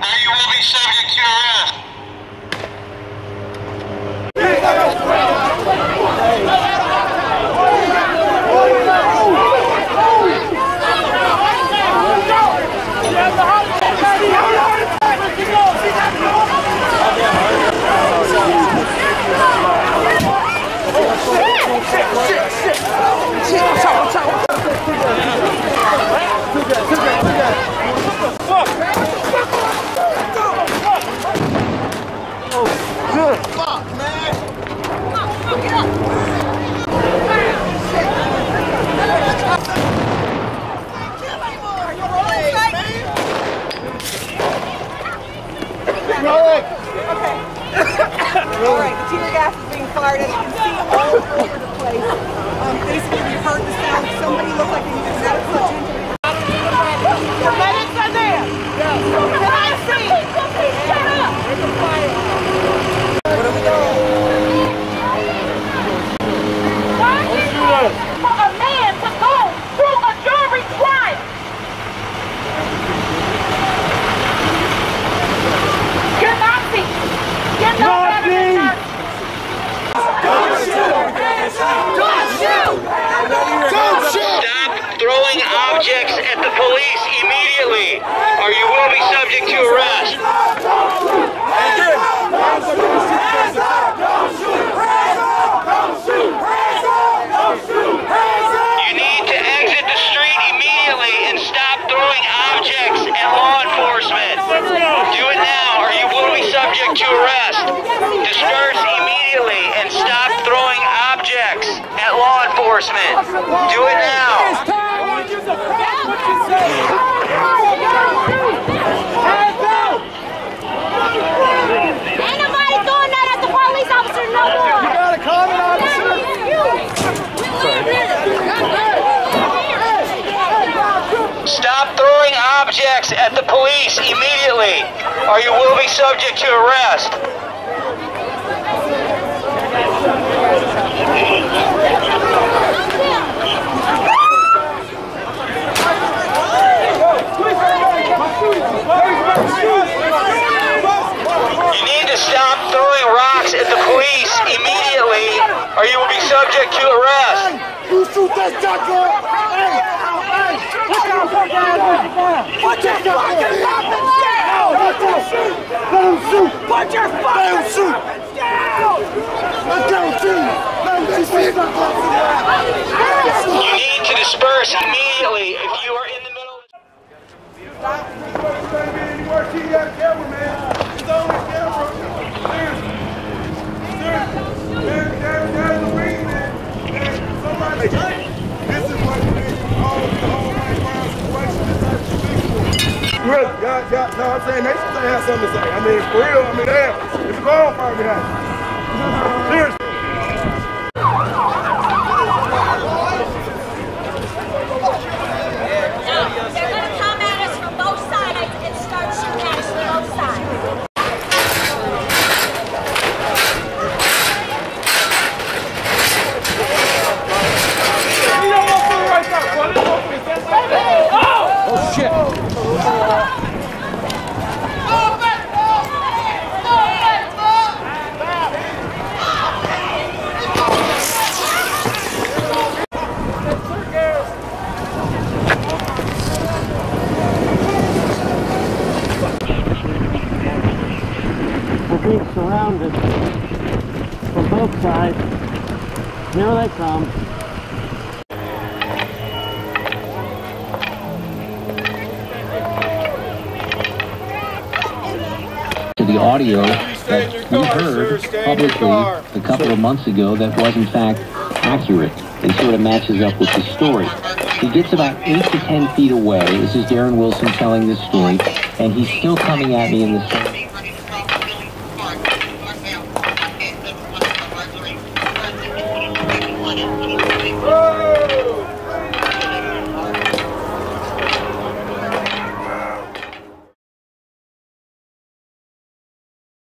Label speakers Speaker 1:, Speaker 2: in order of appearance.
Speaker 1: or you will be subject to arrest.
Speaker 2: All right, the tear gas is being fired, as you can see all over the place. Um, basically, we heard the sound. Somebody looked like they needed medical attention. The medics are there. Can I see? Shut up. What are we doing?
Speaker 3: Why is it for a man to go through a jury trial? You're Nazi. You're no better than Nazi.
Speaker 1: Stop throwing objects at the police immediately, or you will be subject to arrest. You need to exit the street immediately and stop throwing objects at law enforcement. Do it now, or you will be subject to arrest. Disperse immediately and stop throwing objects at law enforcement. Do it now.
Speaker 3: Ain't nobody doing that at the police officer no more. You got a comment,
Speaker 1: Stop throwing objects at the police immediately, or you will be subject to arrest. You need to stop throwing rocks at the police immediately, or you will be subject to arrest.
Speaker 4: You shoot that sucker! Hey! Hey! Put that fucking down! Put your fucking weapons down! Let them shoot! Let them shoot! Put your fucking down! Let them shoot! Let them shoot!
Speaker 1: You need to disperse immediately if you are in the middle of
Speaker 4: Really, y'all, y'all, no, I'm saying? They should have something to say. I mean, for real, I mean, damn, it's a goal for me now. Seriously.
Speaker 3: They're gonna come at us from both sides and start shooting at us from both sides.
Speaker 5: We're being surrounded from both sides. Here they come.
Speaker 6: to the audio that we heard publicly a couple of months ago that was in fact accurate and sort of matches up with the story. He gets about eight to ten feet away. This is Darren Wilson telling this story, and he's still coming at me in the same.